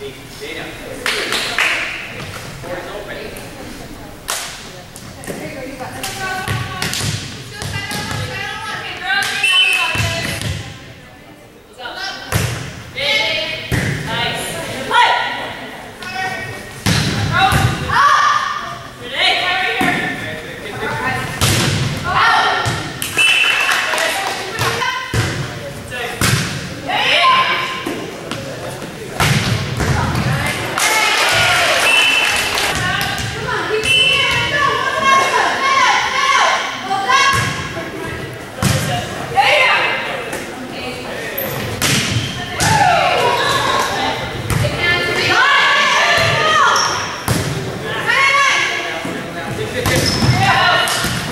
Dana. Dana.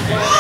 Yeah.